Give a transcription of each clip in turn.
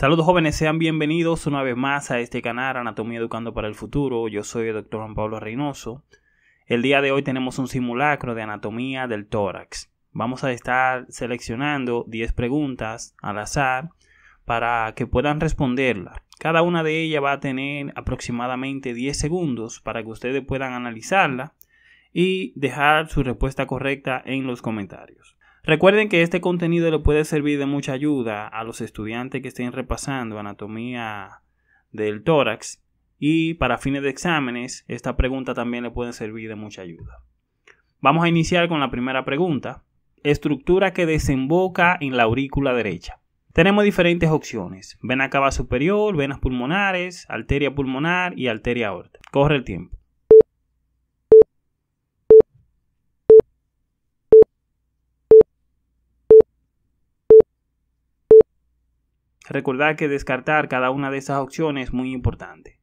Saludos jóvenes, sean bienvenidos una vez más a este canal Anatomía Educando para el Futuro. Yo soy el doctor Juan Pablo Reynoso. El día de hoy tenemos un simulacro de anatomía del tórax. Vamos a estar seleccionando 10 preguntas al azar para que puedan responderla. Cada una de ellas va a tener aproximadamente 10 segundos para que ustedes puedan analizarla y dejar su respuesta correcta en los comentarios. Recuerden que este contenido le puede servir de mucha ayuda a los estudiantes que estén repasando anatomía del tórax y para fines de exámenes esta pregunta también le puede servir de mucha ayuda. Vamos a iniciar con la primera pregunta. Estructura que desemboca en la aurícula derecha. Tenemos diferentes opciones. Vena cava superior, venas pulmonares, arteria pulmonar y arteria aorta. Corre el tiempo. Recordar que descartar cada una de esas opciones es muy importante.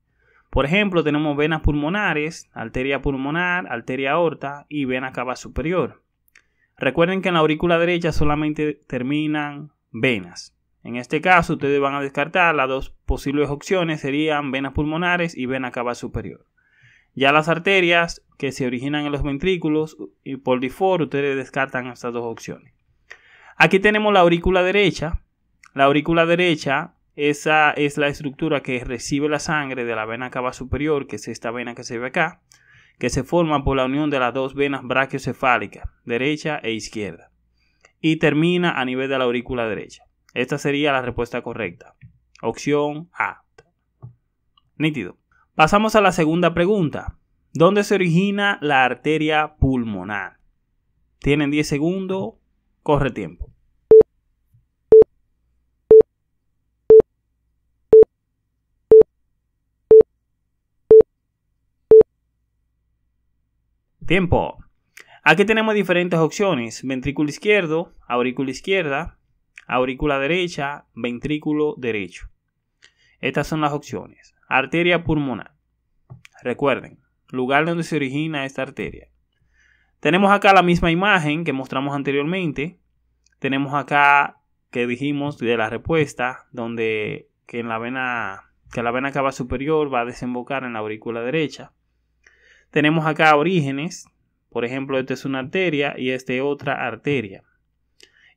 Por ejemplo, tenemos venas pulmonares, arteria pulmonar, arteria aorta y vena cava superior. Recuerden que en la aurícula derecha solamente terminan venas. En este caso, ustedes van a descartar las dos posibles opciones serían venas pulmonares y vena cava superior. Ya las arterias que se originan en los ventrículos y por default ustedes descartan estas dos opciones. Aquí tenemos la aurícula derecha, la aurícula derecha, esa es la estructura que recibe la sangre de la vena cava superior, que es esta vena que se ve acá, que se forma por la unión de las dos venas brachiocefálicas, derecha e izquierda, y termina a nivel de la aurícula derecha. Esta sería la respuesta correcta. Opción A. Nítido. Pasamos a la segunda pregunta. ¿Dónde se origina la arteria pulmonar? Tienen 10 segundos. Corre tiempo. Tiempo. Aquí tenemos diferentes opciones. Ventrículo izquierdo, aurícula izquierda, aurícula derecha, ventrículo derecho. Estas son las opciones. Arteria pulmonar. Recuerden, lugar donde se origina esta arteria. Tenemos acá la misma imagen que mostramos anteriormente. Tenemos acá que dijimos de la respuesta donde que en la vena que la vena cava superior va a desembocar en la aurícula derecha. Tenemos acá orígenes, por ejemplo, esta es una arteria y esta es otra arteria.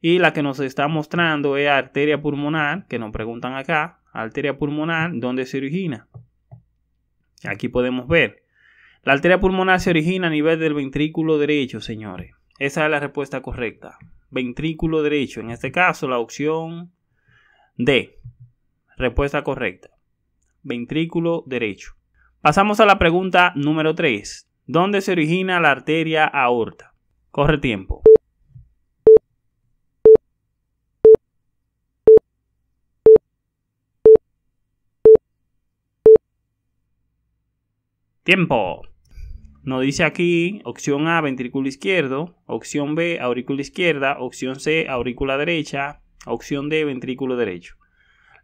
Y la que nos está mostrando es arteria pulmonar, que nos preguntan acá, arteria pulmonar, ¿dónde se origina? Aquí podemos ver. La arteria pulmonar se origina a nivel del ventrículo derecho, señores. Esa es la respuesta correcta. Ventrículo derecho. En este caso, la opción D. Respuesta correcta. Ventrículo derecho. Pasamos a la pregunta número 3. ¿Dónde se origina la arteria aorta? Corre tiempo. Tiempo. Nos dice aquí opción A, ventrículo izquierdo, opción B, aurícula izquierda, opción C, aurícula derecha, opción D, ventrículo derecho.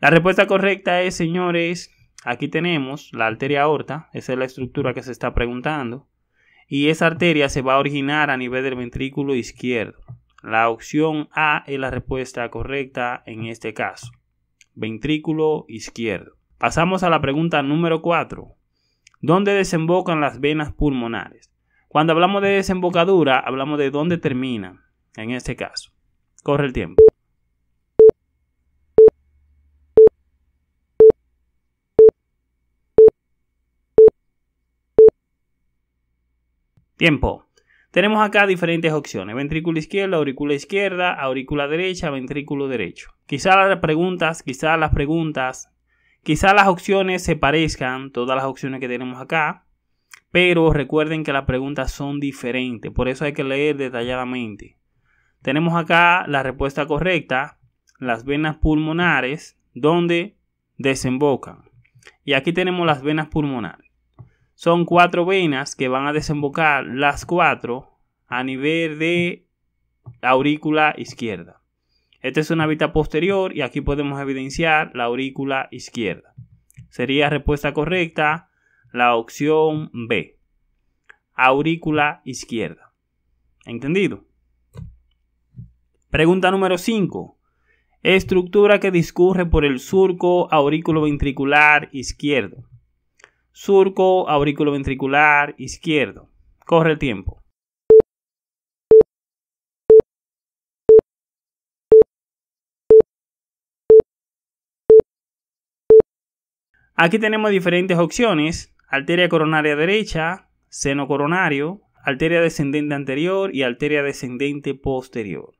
La respuesta correcta es, señores, Aquí tenemos la arteria aorta, esa es la estructura que se está preguntando, y esa arteria se va a originar a nivel del ventrículo izquierdo. La opción A es la respuesta correcta en este caso. Ventrículo izquierdo. Pasamos a la pregunta número 4. ¿Dónde desembocan las venas pulmonares? Cuando hablamos de desembocadura, hablamos de dónde terminan, en este caso. Corre el tiempo. Tiempo. Tenemos acá diferentes opciones. Ventrículo izquierdo, aurícula izquierda, aurícula derecha, ventrículo derecho. Quizás las preguntas, quizás las preguntas, quizás las opciones se parezcan, todas las opciones que tenemos acá. Pero recuerden que las preguntas son diferentes. Por eso hay que leer detalladamente. Tenemos acá la respuesta correcta. Las venas pulmonares donde desembocan. Y aquí tenemos las venas pulmonares. Son cuatro venas que van a desembocar las cuatro a nivel de la aurícula izquierda. Esta es una vista posterior y aquí podemos evidenciar la aurícula izquierda. Sería respuesta correcta la opción B. Aurícula izquierda. ¿Entendido? Pregunta número 5. Estructura que discurre por el surco ventricular izquierdo. Surco ventricular izquierdo. Corre el tiempo. Aquí tenemos diferentes opciones. Arteria coronaria derecha, seno coronario, arteria descendente anterior y arteria descendente posterior.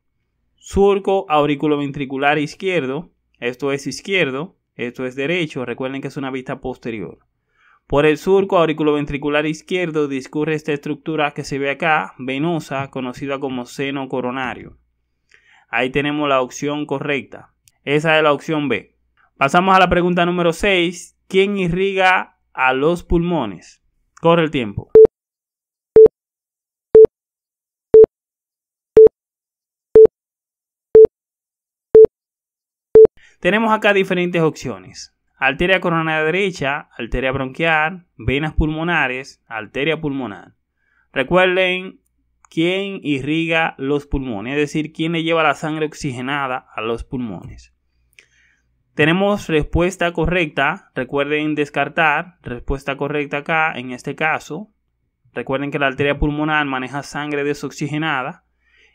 Surco auriculoventricular izquierdo, esto es izquierdo, esto es derecho, recuerden que es una vista posterior. Por el surco auriculoventricular izquierdo discurre esta estructura que se ve acá, venosa, conocida como seno coronario. Ahí tenemos la opción correcta. Esa es la opción B. Pasamos a la pregunta número 6, ¿Quién irriga a los pulmones? Corre el tiempo. Tenemos acá diferentes opciones. Arteria coronaria derecha, arteria bronquial, venas pulmonares, arteria pulmonar. Recuerden quién irriga los pulmones, es decir, quién le lleva la sangre oxigenada a los pulmones. Tenemos respuesta correcta. Recuerden descartar. Respuesta correcta acá, en este caso. Recuerden que la arteria pulmonar maneja sangre desoxigenada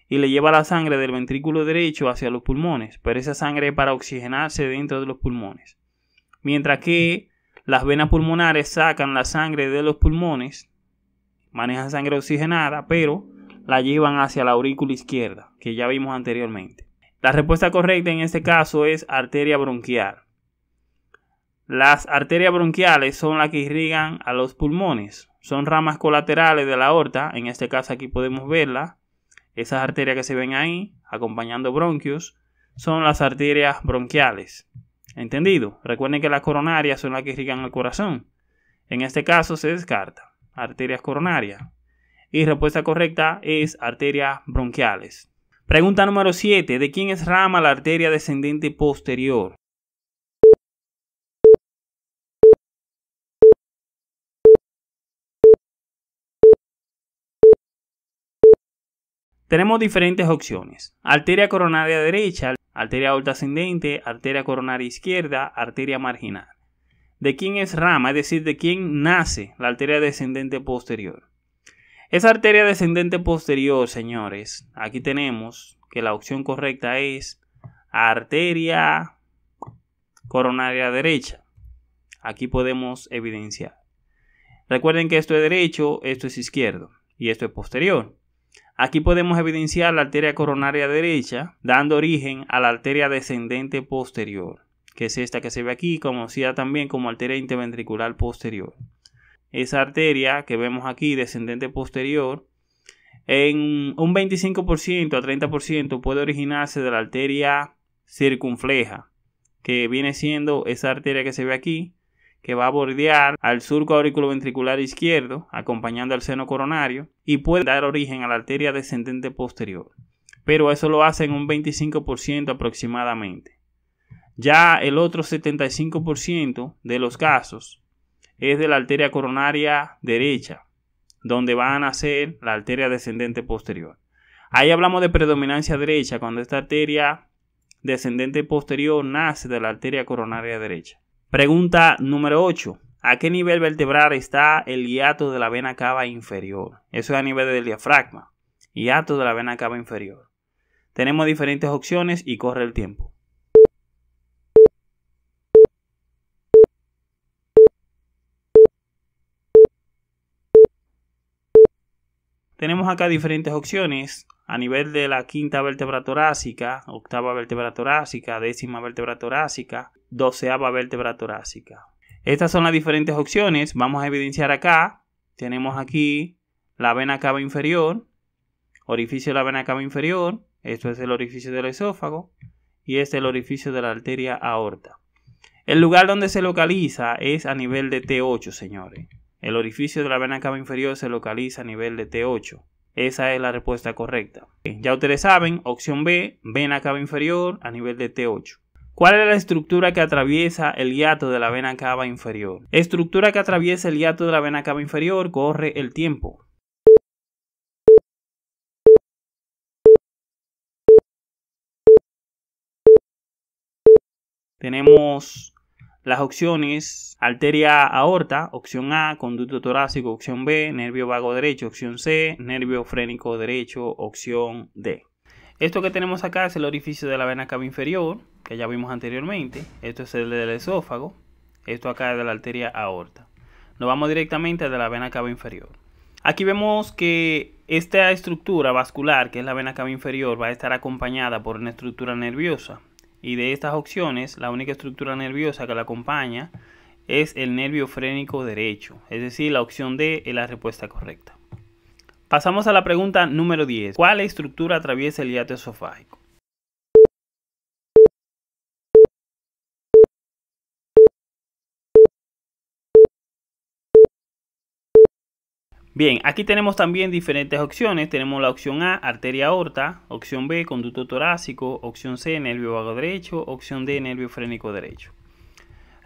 y le lleva la sangre del ventrículo derecho hacia los pulmones, pero esa sangre es para oxigenarse dentro de los pulmones. Mientras que las venas pulmonares sacan la sangre de los pulmones, manejan sangre oxigenada, pero la llevan hacia la aurícula izquierda, que ya vimos anteriormente. La respuesta correcta en este caso es arteria bronquial. Las arterias bronquiales son las que irrigan a los pulmones. Son ramas colaterales de la aorta. En este caso aquí podemos verla. Esas arterias que se ven ahí, acompañando bronquios, son las arterias bronquiales. ¿Entendido? Recuerden que las coronarias son las que irrigan al corazón. En este caso se descarta. Arterias coronarias. Y respuesta correcta es arterias bronquiales. Pregunta número 7. ¿De quién es rama la arteria descendente posterior? Tenemos diferentes opciones. Arteria coronaria derecha, arteria aorta ascendente, arteria coronaria izquierda, arteria marginal. ¿De quién es rama? Es decir, ¿de quién nace la arteria descendente posterior? Esa arteria descendente posterior, señores, aquí tenemos que la opción correcta es arteria coronaria derecha. Aquí podemos evidenciar. Recuerden que esto es derecho, esto es izquierdo y esto es posterior. Aquí podemos evidenciar la arteria coronaria derecha, dando origen a la arteria descendente posterior, que es esta que se ve aquí, conocida también como arteria interventricular posterior. Esa arteria que vemos aquí, descendente posterior, en un 25% a 30% puede originarse de la arteria circunfleja, que viene siendo esa arteria que se ve aquí, que va a bordear al surco auriculoventricular izquierdo, acompañando al seno coronario, y puede dar origen a la arteria descendente posterior. Pero eso lo hace en un 25% aproximadamente. Ya el otro 75% de los casos es de la arteria coronaria derecha, donde va a nacer la arteria descendente posterior. Ahí hablamos de predominancia derecha, cuando esta arteria descendente posterior nace de la arteria coronaria derecha. Pregunta número 8. ¿A qué nivel vertebral está el hiato de la vena cava inferior? Eso es a nivel del diafragma. Hiato de la vena cava inferior. Tenemos diferentes opciones y corre el tiempo. Tenemos acá diferentes opciones a nivel de la quinta vértebra torácica, octava vértebra torácica, décima vértebra torácica, doceava vértebra torácica. Estas son las diferentes opciones. Vamos a evidenciar acá. Tenemos aquí la vena cava inferior, orificio de la vena cava inferior. Esto es el orificio del esófago y este es el orificio de la arteria aorta. El lugar donde se localiza es a nivel de T8, señores. El orificio de la vena cava inferior se localiza a nivel de T8. Esa es la respuesta correcta. Ya ustedes saben, opción B, vena cava inferior a nivel de T8. ¿Cuál es la estructura que atraviesa el hiato de la vena cava inferior? Estructura que atraviesa el hiato de la vena cava inferior corre el tiempo. tenemos las opciones arteria aorta, opción A, conducto torácico, opción B, nervio vago derecho, opción C, nervio frénico derecho, opción D. Esto que tenemos acá es el orificio de la vena cava inferior, que ya vimos anteriormente. Esto es el del esófago. Esto acá es de la arteria aorta. Nos vamos directamente de la vena cava inferior. Aquí vemos que esta estructura vascular, que es la vena cava inferior, va a estar acompañada por una estructura nerviosa. Y de estas opciones, la única estructura nerviosa que la acompaña es el nervio frénico derecho. Es decir, la opción D es la respuesta correcta. Pasamos a la pregunta número 10. ¿Cuál estructura atraviesa el hiato esofágico? Bien, aquí tenemos también diferentes opciones. Tenemos la opción A, arteria aorta, opción B, conducto torácico, opción C, nervio vago derecho, opción D, nervio frénico derecho.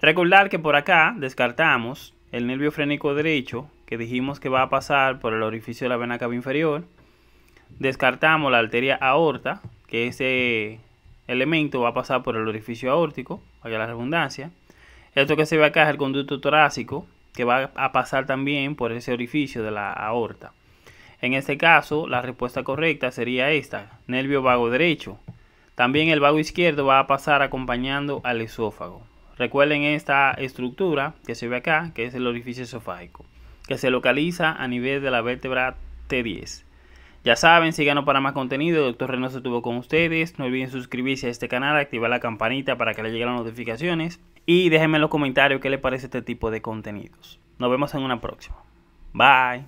Recordar que por acá descartamos el nervio frénico derecho, que dijimos que va a pasar por el orificio de la vena cava inferior. Descartamos la arteria aorta, que ese elemento va a pasar por el orificio aórtico, vaya la redundancia. Esto que se ve acá es el conducto torácico, que va a pasar también por ese orificio de la aorta. En este caso, la respuesta correcta sería esta, nervio vago derecho. También el vago izquierdo va a pasar acompañando al esófago. Recuerden esta estructura que se ve acá, que es el orificio esofágico, que se localiza a nivel de la vértebra T10. Ya saben, síganos para más contenido. El doctor Reynoso estuvo con ustedes. No olviden suscribirse a este canal, activar la campanita para que le lleguen las notificaciones. Y déjenme en los comentarios qué les parece este tipo de contenidos. Nos vemos en una próxima. Bye.